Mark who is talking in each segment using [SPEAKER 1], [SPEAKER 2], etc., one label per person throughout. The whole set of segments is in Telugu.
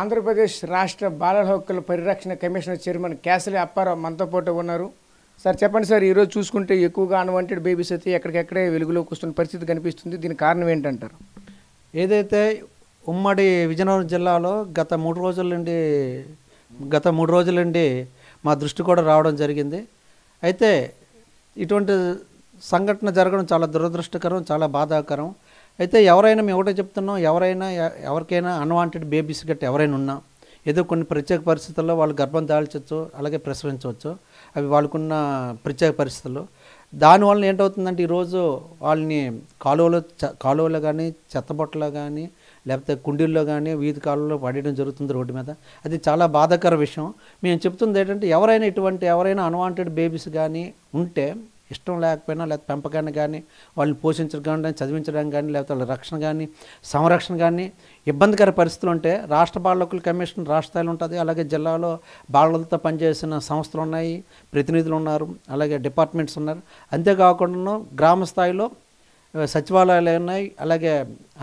[SPEAKER 1] ఆంధ్రప్రదేశ్ రాష్ట్ర బాలల హక్కుల పరిరక్షణ కమిషన్ చైర్మన్ క్యాసలి అప్పారావు మనతో పాటు ఉన్నారు. సార్ చెప్పండి సార్ ఈరోజు చూసుకుంటే ఎక్కువగా అన్వాంటెడ్ బేబీస్ అయితే ఎక్కడికెక్కడే వెలుగులోకి వస్తున్న పరిస్థితి కనిపిస్తుంది. దీని కారణం ఏంటంటారు?
[SPEAKER 2] ఏదైతే ఉమ్మడి విజయనగరం జిల్లాలో గత మూడు రోజుల నుండి గత మూడు రోజుల నుండి మా దృష్టి కూడా రావడం జరిగింది. అయితే ఇటువంటి సంఘటన జరగడం చాలా దురదృష్టకరం చాలా బాధాకరం. అయితే ఎవరైనా మేము ఒకటే చెప్తున్నాం ఎవరైనా ఎవరికైనా అన్వాంటెడ్ బేబీస్ గట్టి ఎవరైనా ఉన్నా ఏదో కొన్ని ప్రత్యేక పరిస్థితుల్లో వాళ్ళు గర్భం దాల్చవచ్చు అలాగే ప్రసవించవచ్చు అవి వాళ్ళకున్న ప్రత్యేక పరిస్థితుల్లో. దానివల్ల ఏంటవుతుందంటే ఈరోజు వాళ్ళని కాలువలో చ- కాలువలో కానీ చెత్తబొట్టలో కానీ లేకపోతే కుండీల్లో కానీ వీధి కాలువలో పడేయడం జరుగుతుంది రోడ్డు మీద. అది చాలా బాధాకర విషయం. మేము చెప్తుంది ఏంటంటే ఎవరైనా ఇటువంటి ఎవరైనా అన్వాంటెడ్ బేబీస్ కానీ ఉంటే ఇష్టం లేకపోయినా లేకపోతే పెంపకాన్ని కానీ వాళ్ళని పోషించడం కానీ చదివించడం కానీ లేకపోతే వాళ్ళ రక్షణ కానీ సంరక్షణ కానీ ఇబ్బందికర పరిస్థితులు ఉంటే రాష్ట్ర బాలకుల కమిషన్ రాష్ట్ర స్థాయిలో ఉంటుంది. అలాగే జిల్లాలో బాలలతో పనిచేసిన సంస్థలు ఉన్నాయి ప్రతినిధులు ఉన్నారు అలాగే డిపార్ట్మెంట్స్ ఉన్నారు. అంతేకాకుండా గ్రామ స్థాయిలో సచివాలయాలు ఉన్నాయి అలాగే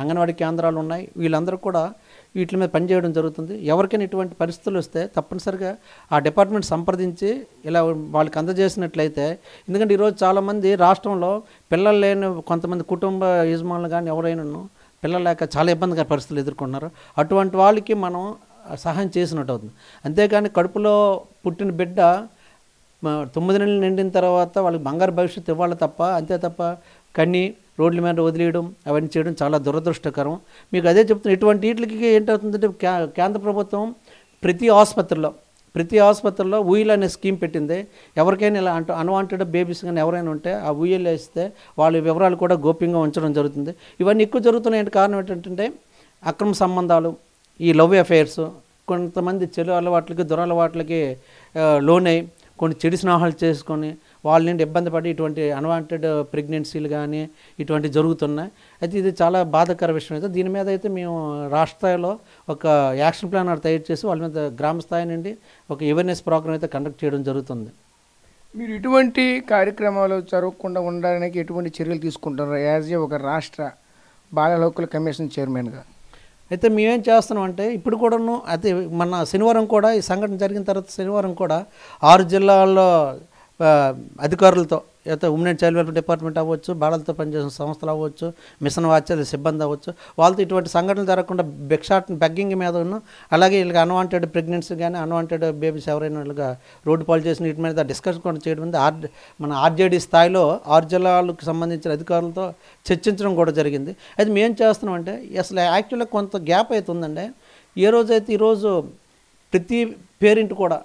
[SPEAKER 2] అంగన్వాడీ కేంద్రాలు ఉన్నాయి. వీళ్ళందరూ కూడా వీటి మీద పనిచేయడం జరుగుతుంది. ఎవరికైనా ఇటువంటి పరిస్థితులు వస్తే తప్పనిసరిగా ఆ డిపార్ట్మెంట్ సంప్రదించి ఇలా వాళ్ళకి అందజేసినట్లయితే ఎందుకంటే ఈరోజు చాలామంది రాష్ట్రంలో పిల్లలు లేని కొంతమంది కుటుంబ యజమానులు కానీ ఎవరైనాను పిల్లలు లేక చాలా ఇబ్బందికర పరిస్థితులు ఎదుర్కొన్నారు అటువంటి వాళ్ళకి మనం సహాయం చేసినట్టు అవుతుంది. అంతేకాని కడుపులో పుట్టిన బిడ్డ తొమ్మిది నెలలు నిండిన తర్వాత వాళ్ళకి బంగారు భవిష్యత్తు ఇవ్వాలి తప్ప అంతే తప్ప కన్నీ రోడ్ల మీద వదిలేయడం అవన్నీ చేయడం చాలా దురదృష్టకరం. మీకు అదే చెప్తున్నా ఇటువంటి వీటికి ఏంటవుతుందంటే కేంద్ర ప్రభుత్వం ప్రతి ఆసుపత్రిలో ప్రతి ఆసుపత్రిలో ఊయల్ అనే స్కీమ్ పెట్టింది. ఎవరికైనా ఇలా అంటూ అన్వాంటెడ్ బేబీస్ కానీ ఎవరైనా ఉంటే ఆ ఊయల్ వేస్తే వాళ్ళ వివరాలు కూడా గోప్యంగా ఉంచడం జరుగుతుంది. ఇవన్నీ ఎక్కువ జరుగుతున్నాయంటే కారణం ఏంటంటే అక్రమ సంబంధాలు ఈ లవ్ అఫైర్స్ కొంతమంది చెడు అలవాట్లకి దురలవాట్లకి లోనై కొన్ని చెడు స్నేహాలు చేసుకొని వాళ్ళ నుండి ఇబ్బంది పడి ఇటువంటి అన్వాంటెడ్ ప్రెగ్నెన్సీలు కానీ ఇటువంటి జరుగుతున్నాయి. అయితే ఇది చాలా బాధాకర విషయం. అయితే దీని మీద అయితే మేము రాష్ట్ర స్థాయిలో ఒక యాక్షన్ ప్లాన్ ఒకటి తయారు చేసి వాళ్ళ మీద గ్రామ స్థాయి నుండి ఒక అవేర్నెస్ ప్రోగ్రామ్ అయితే కండక్ట్ చేయడం జరుగుతుంది.
[SPEAKER 1] మీరు ఇటువంటి కార్యక్రమాలు జరగకుండా ఉండడానికి ఎటువంటి చర్యలు తీసుకుంటారు యాజ్ ఏ ఒక రాష్ట్ర బాలల హక్కుల కమిషన్ చైర్మన్గా.
[SPEAKER 2] అయితే మేమేం చేస్తున్నాం అంటే ఇప్పుడు కూడాను అయితే మన శనివారం కూడా ఈ సంఘటన జరిగిన తర్వాత శనివారం కూడా ఆరు జిల్లాల్లో అధికారులతో లేకపోతే ఉమెన్ చైల్డ్ వెల్ఫేర్ డిపార్ట్మెంట్ అవ్వచ్చు బాలలతో పనిచేసిన సంస్థలు అవ్వచ్చు మిషన్ వాచ్య సిబ్బంది అవ్వచ్చు వాళ్ళతో ఇటువంటి సంఘటనలు జరగకుండా బెక్షాట్ బెగ్గింగ్ మీద ఉన్న అలాగే వీళ్ళకి అన్వాంటెడ్ ప్రెగ్నెన్సీ కానీ అన్వాంటెడ్ బేబీస్ ఎవరైనా వీళ్ళగా రోడ్డు పాలు చేసిన వీటి మీద డిస్కషన్ కూడా చేయడం ఉంది. ఆర్ మన ఆర్జేడీ స్థాయిలో ఆర్జలాలకు జిల్లాలకు సంబంధించిన అధికారులతో చర్చించడం కూడా జరిగింది. అయితే మేము చేస్తున్నామంటే అసలు యాక్చువల్గా కొంత గ్యాప్ అయితే ఉందండి. ఏ రోజైతే ఈరోజు ప్రతి పేరెంట్ కూడా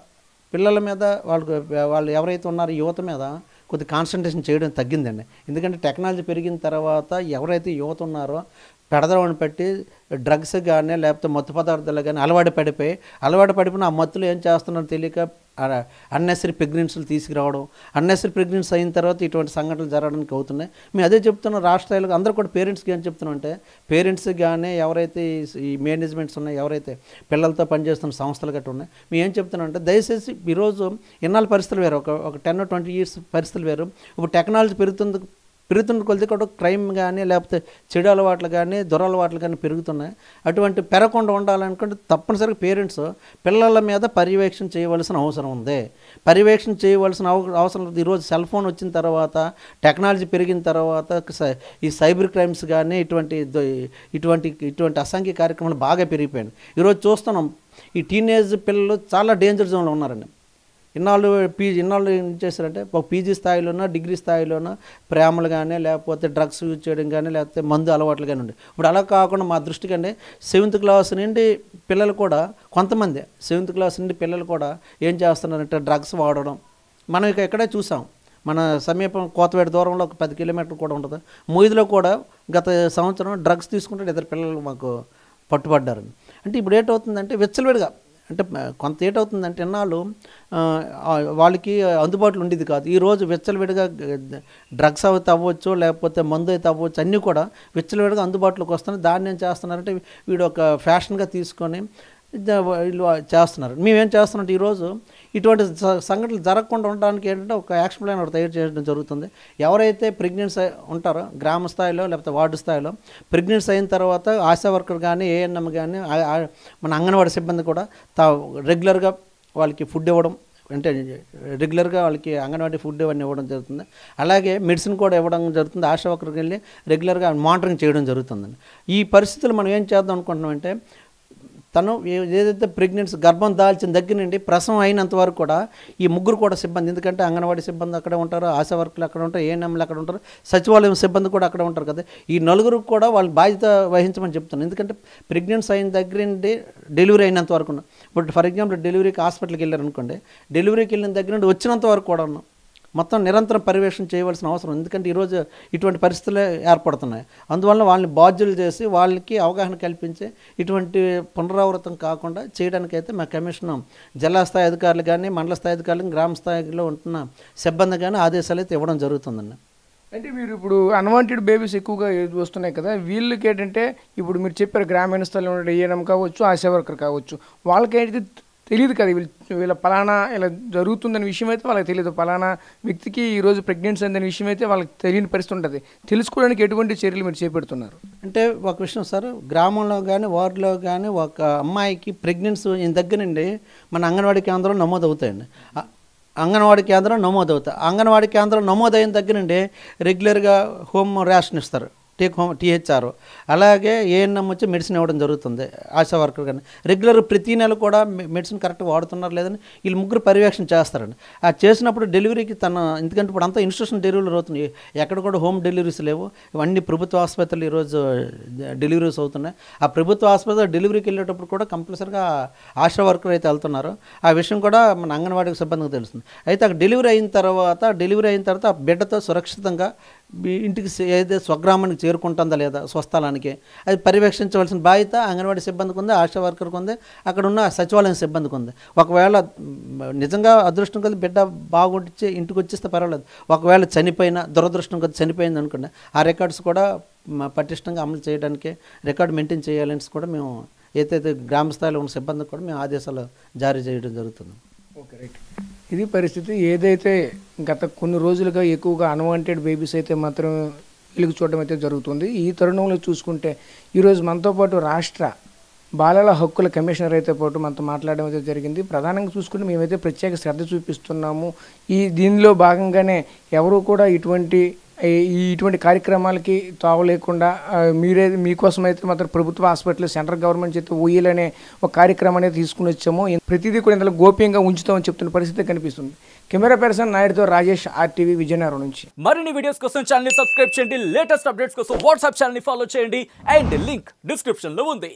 [SPEAKER 2] పిల్లల మీద వాళ్ళకు వాళ్ళు ఎవరైతే ఉన్నారో యువత మీద కొద్ది కాన్సన్ట్రేషన్ చేయడం తగ్గిందండి. ఎందుకంటే టెక్నాలజీ పెరిగిన తర్వాత ఎవరైతే యువత ఉన్నారో పెడదవని పెట్టి డ్రగ్స్ కానీ లేకపోతే మత్తు పదార్థాలు కానీ అలవాటు పడిపోయి అలవాటు పడిపోయిన ఆ మత్తులు ఏం చేస్తున్నారో తెలియక అన్నెసరీ ప్రెగ్నెన్సీలు తీసుకురావడం అన్నెసరీ ప్రెగ్నెన్సీ అయిన తర్వాత ఇటువంటి సంఘటనలు జరగడానికి అవుతున్నాయి. మేము అదే చెప్తున్నాం రాష్ట్ర స్థాయిలో అందరూ కూడా పేరెంట్స్కి ఏం చెప్తున్నాం అంటే పేరెంట్స్ కానీ ఎవరైతే ఈ- మేనేజ్మెంట్స్ ఉన్నాయి ఎవరైతే పిల్లలతో పనిచేస్తున్న సంస్థలు గట్రా ఉన్నాయి మేము ఏం చెప్తున్నాం అంటే దయచేసి ఈరోజు ఇన్నాళ్ళ పరిస్థితులు వేరు. ఒక ఒక టెన్ ట్వంటీ ఇయర్స్ పరిస్థితులు వేరు. ఇప్పుడు టెక్నాలజీ పెరుగుతుంది పెరుగుతున్న కొలిది కూడా క్రైమ్ కానీ లేకపోతే చెడు అలవాట్లు కానీ దురలవాట్లు కానీ పెరుగుతున్నాయి. అటువంటి పెరగకుండా ఉండాలనుకుంటే తప్పనిసరిగా పేరెంట్స్ పిల్లల మీద పర్యవేక్షణ చేయవలసిన అవసరం ఉంది. పర్యవేక్షణ చేయవలసిన అవసరం ఉంది. ఈరోజు సెల్ ఫోన్ వచ్చిన తర్వాత టెక్నాలజీ పెరిగిన తర్వాత సై- ఈ సైబర్ క్రైమ్స్ కానీ ఇటువంటి ఇటువంటి ఇటువంటి అసంఖ్య కార్యక్రమాలు బాగా పెరిగిపోయాయి ఈరోజు చూస్తున్నాం ఈ టీనేజ్ పిల్లలు చాలా డేంజర్ జోన్లో ఉన్నారండి. ఇన్నాళ్ళు పీజీ ఇన్నాళ్ళు ఏం చేశారంటే ఒక పీజీ స్థాయిలోనా డిగ్రీ స్థాయిలోనా ప్రేమలు కానీ లేకపోతే డ్రగ్స్ యూజ్ చేయడం కానీ లేకపోతే మందు అలవాట్లు కానీ ఉండే. ఇప్పుడు అలా కాకుండా మా దృష్టి కంటే సెవెంత్ క్లాస్ నుండి పిల్లలు కూడా కొంతమంది సెవెంత్ క్లాస్ నుండి పిల్లలు కూడా ఏం చేస్తున్నారంటే డ్రగ్స్ వాడడం. మనం ఇక ఎక్కడే చూసాం. మన సమీపం కోతవేట దూరంలో ఒక పది కిలోమీటర్లు కూడా ఉంటుంది. మూయిదిలో కూడా గత సంవత్సరం డ్రగ్స్ తీసుకుంటే ఇద్దరు పిల్లలు మాకు పట్టుబడ్డారు అంటే ఇప్పుడు ఏంటవుతుందంటే విచ్చలవిడిగా అంటే కొంత ఏటవుతుందంటే ఇన్నాళ్ళు వాళ్ళకి అందుబాటులో ఉండేది కాదు. ఈరోజు విచ్చలవిడిగా డ్రగ్స్ అయితే అవ్వచ్చు లేకపోతే మందు అయితే అవ్వచ్చు అన్నీ కూడా విచ్చలవిడిగా అందుబాటులోకి వస్తున్నాయి. దాన్ని ఏం చేస్తున్నారంటే వీడు ఒక ఫ్యాషన్గా తీసుకొని వీళ్ళు చేస్తున్నారు. మేమేం చేస్తున్నాం ఈరోజు ఇటువంటి సంఘటనలు జరగకుండా ఉండడానికి ఏంటంటే ఒక యాక్షన్ ప్లాన్ ఒకటి తయారు చేయడం జరుగుతుంది. ఎవరైతే ప్రెగ్నెన్సీ ఉంటారో గ్రామ స్థాయిలో లేకపోతే వార్డు స్థాయిలో ప్రెగ్నెన్సీ అయిన తర్వాత ఆశా వర్కర్ కానీ ఏఎన్ఎం కానీ మన అంగన్వాడీ సిబ్బంది కూడా తా రెగ్యులర్గా వాళ్ళకి ఫుడ్ ఇవ్వడం అంటే రెగ్యులర్గా వాళ్ళకి అంగన్వాడీ ఫుడ్ ఇవన్నీ ఇవ్వడం జరుగుతుంది. అలాగే మెడిసిన్ కూడా ఇవ్వడం జరుగుతుంది. ఆశా వర్కర్కి వెళ్ళి రెగ్యులర్గా మానిటరింగ్ చేయడం జరుగుతుందండి. ఈ పరిస్థితులు మనం ఏం చేద్దాం అనుకుంటున్నామంటే తను ఏదైతే ప్రెగ్నెన్సీ గర్భం దాల్చిన దగ్గర నుండి ప్రసవం అయినంత వరకు కూడా ఈ ముగ్గురు కూడా సిబ్బంది ఎందుకంటే అంగన్వాడీ సిబ్బంది అక్కడే ఉంటారు ఆశా వర్కులు అక్కడ ఉంటారు ఏఎన్ఎంలు అక్కడ ఉంటారు సచివాలయం సిబ్బంది కూడా అక్కడ ఉంటారు కదా ఈ నలుగురు కూడా వాళ్ళు బాధ్యత వహించమని చెప్తాను ఎందుకంటే ప్రెగ్నెన్సీ అయిన దగ్గర నుండి డెలివరీ అయినంత వరకు ఉన్నాం. ఇప్పుడు ఫర్ ఎగ్జాంపుల్ డెలివరీకి హాస్పిటల్కి వెళ్ళారు అనుకోండి డెలివరీకి వెళ్ళిన దగ్గర నుండి వచ్చినంత వరకు కూడా ఉన్నాం మొత్తం నిరంతరం పర్యవేక్షణ చేయవలసిన అవసరం ఎందుకంటే ఈరోజు ఇటువంటి పరిస్థితులే ఏర్పడుతున్నాయి. అందువల్ల వాళ్ళని బాధ్యులు చేసి వాళ్ళకి అవగాహన కల్పించి ఇటువంటి పునరావృతం కాకుండా చేయడానికైతే మా కమిషన్ జిల్లా స్థాయి అధికారులు కానీ మండల స్థాయి అధికారులు గ్రామ స్థాయిలో ఉంటున్న సిబ్బంది కానీ ఆదేశాలు అయితే ఇవ్వడం జరుగుతుందండి.
[SPEAKER 1] అంటే మీరు ఇప్పుడు అన్వాంటెడ్ బేబీస్ ఎక్కువగా వస్తున్నాయి కదా వీళ్ళకి ఏంటంటే ఇప్పుడు మీరు చెప్పారు గ్రామీణ స్థలంలో ఉండే ఏఎన్ఎం కావచ్చు ఆశా వర్కర్ కావచ్చు. వాళ్ళకి ఏంటి తెలియదు కదా వీళ్ళు వీళ్ళ పలానా ఇలా జరుగుతుందనే విషయం అయితే వాళ్ళకి తెలియదు పలానా వ్యక్తికి ఈరోజు ప్రెగ్నెన్సీ అనే విషయం అయితే వాళ్ళకి తెలియని పరిస్థితి ఉంటుంది. తెలుసుకోవడానికి ఎటువంటి చర్యలు మీరు చేపెడుతున్నారు?
[SPEAKER 2] అంటే ఒక విషయం సార్ గ్రామంలో కానీ వార్డులో కానీ ఒక అమ్మాయికి ప్రెగ్నెన్సీ దగ్గరండి దగ్గర నుండి మన అంగన్వాడీ కేంద్రం నమోదు అవుతాయండి అంగన్వాడీ కేంద్రం నమోదు అవుతాయి అంగన్వాడీ కేంద్రం నమోదైన దగ్గర నుండి రెగ్యులర్గా హోమ్ రేషన్ ఇస్తారు. టేక్ హోమ్ టీహెచ్ఆర్ అలాగే ఏఎన్ఎం వచ్చి మెడిసిన్ ఇవ్వడం జరుగుతుంది ఆశా వర్కర్ కానీ రెగ్యులర్ ప్రతి నెల కూడా మెడిసిన్ కరెక్ట్గా వాడుతున్నారు లేదని వీళ్ళు ముగ్గురు పర్యవేక్షణ చేస్తారండి. ఆ చేసినప్పుడు డెలివరీకి తన ఎందుకంటే ఇప్పుడు అంతా ఇన్స్టిట్యూషన్ డెలివరీలు అవుతున్నాయి. ఎక్కడ కూడా హోమ్ డెలివరీస్ లేవు. ఇవన్నీ ప్రభుత్వ ఆసుపత్రులు ఈరోజు డెలివరీస్ అవుతున్నాయి. ఆ ప్రభుత్వ ఆసుపత్రి డెలివరీకి వెళ్ళేటప్పుడు కూడా కంపల్సరీగా ఆశా వర్కర్ అయితే వెళ్తున్నారు. ఆ విషయం కూడా మన అంగన్వాడీకి సిబ్బందికి తెలుస్తుంది. అయితే అక్కడ డెలివరీ అయిన తర్వాత డెలివరీ అయిన తర్వాత ఆ బిడ్డతో సురక్షితంగా ఇంటికి ఏదైతే స్వగ్రామానికి చేరుకుంటుందా లేదా స్వస్థలానికి అది పర్యవేక్షించవలసిన బాధ్యత అంగన్వాడీ సిబ్బందికి ఉంది ఆశా వర్కర్కి ఉంది అక్కడ ఉన్న సచివాలయం సిబ్బందికి ఉంది. ఒకవేళ నిజంగా అదృష్టం కొద్ది బిడ్డ బాగుంటే ఇంటికి వచ్చేస్తే పర్వాలేదు. ఒకవేళ చనిపోయినా దురదృష్టం కొద్ది చనిపోయింది అనుకోండి ఆ రికార్డ్స్ కూడా పటిష్టంగా అమలు చేయడానికి రికార్డు మెయింటైన్ చేయాలని కూడా మేము ఏదైతే గ్రామ స్థాయిలో ఉన్న సిబ్బందికి కూడా మేము ఆదేశాలు జారీ చేయడం జరుగుతుంది.
[SPEAKER 1] Okay right. ఇది పరిస్థితి. ఏదైతే గత కొన్ని రోజులుగా ఎక్కువగా అన్వాంటెడ్ బేబీస్ అయితే మాత్రం వెలుగు చూడడం అయితే జరుగుతుంది. ఈ తరుణంలో చూసుకుంటే ఈరోజు మనతో పాటు రాష్ట్ర బాలల హక్కుల కమిషనర్ అయితే పాటు మనతో మాట్లాడడం అయితే జరిగింది. ప్రధానంగా చూసుకుంటే మేమైతే ప్రత్యేక శ్రద్ధ చూపిస్తున్నాము. ఈ దీనిలో భాగంగానే ఎవరు కూడా ఇటువంటి ఇటువంటి కార్యక్రమాలకి తావు లేకుండా మీరే మీకోసం అయితే మాత్రం ప్రభుత్వ హాస్పిటల్ సెంట్రల్ గవర్నమెంట్ చేత ఊయల్ అనే ఒక కార్యక్రమం అనేది తీసుకుని వచ్చాము. ప్రతిదీ కూడా ఇందులో గోప్యంగా ఉంచుతామని చెప్తున్న పరిస్థితి కనిపిస్తుంది. కెమెరా పర్సన్ నాయుడుతో రాజేష్ ఆర్టీవీ విజయనగరం నుంచి.
[SPEAKER 3] మరిన్ని వీడియోస్ కోసం ఛానల్ సబ్స్క్రైబ్ చేయండి. లేటెస్ట్ అప్డేట్స్ కోసం వాట్సాప్ ఛానల్ని ఫాలో చేయండి. అండ్ లింక్ డిస్క్రిప్షన్లో ఉంది.